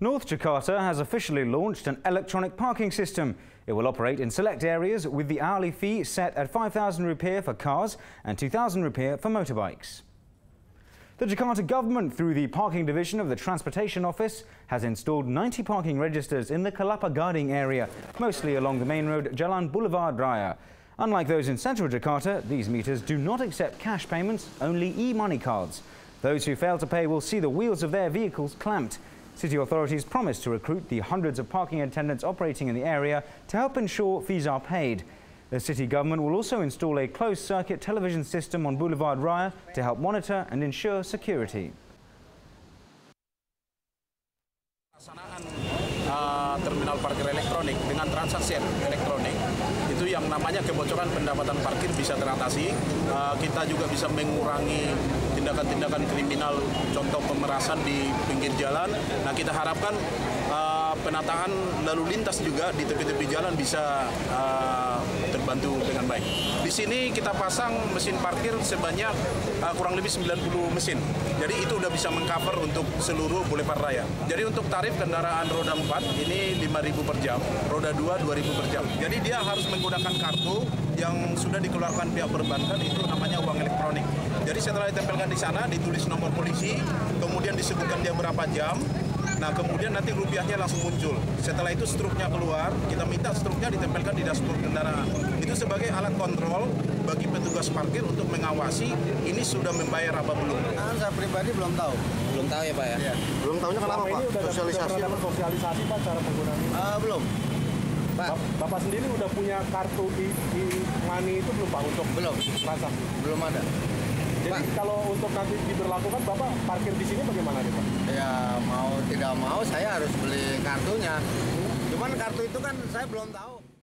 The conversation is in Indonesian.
North Jakarta has officially launched an electronic parking system. It will operate in select areas with the hourly fee set at 5,000 rupiah for cars and 2,000 rupiah for motorbikes. The Jakarta government, through the parking division of the Transportation Office, has installed 90 parking registers in the Kelapa Gading area, mostly along the main road Jalan Boulevard Raya. Unlike those in central Jakarta, these meters do not accept cash payments, only e-money cards. Those who fail to pay will see the wheels of their vehicles clamped. City authorities promise to recruit the hundreds of parking attendants operating in the area to help ensure fees are paid. The city government will also install a closed-circuit television system on Boulevard Raya to help monitor and ensure security. uh, terminal parkir elektronik dengan transaksi elektronik itu yang namanya kebocoran pendapatan parkir bisa teratasi. Uh, kita juga bisa mengurangi tindakan-tindakan kriminal, contoh pemerasan di pinggir jalan. Nah kita harapkan uh, penataan lalu lintas juga di tepi-tepi jalan bisa uh, terbantu dengan baik. Di sini kita pasang mesin parkir sebanyak uh, kurang lebih 90 mesin. Jadi itu udah bisa mengcover untuk seluruh Boulevard Raya. Jadi untuk tarif kendaraan roda 4 ini 5.000 per jam, roda 2 2.000 per jam. Jadi dia harus menggunakan kartu yang sudah dikeluarkan pihak perbankan itu namanya uang elektronik. Setelah ditempelkan di sana ditulis nomor polisi, kemudian disebutkan dia berapa jam, Nah kemudian nanti rupiahnya langsung muncul. Setelah itu struknya keluar, kita minta struknya ditempelkan di dashboard kendaraan. Itu sebagai alat kontrol bagi petugas parkir untuk mengawasi ini sudah membayar apa belum. Nah, saya pribadi belum tahu. Belum tahu ya Pak ya? ya. Belum tahunya kenapa Pak? Sosialisasi dapat sosialisasi Pak cara penggunaannya? Uh, belum. Pak. Bapak sendiri udah punya kartu di, di money itu belum Pak untuk belum transaksi? Belum ada. Jadi Pak. kalau untuk nanti diberlakukan Bapak parkir di sini bagaimana nih Pak? Ya mau tidak mau saya harus beli kartunya. Cuman kartu itu kan saya belum tahu.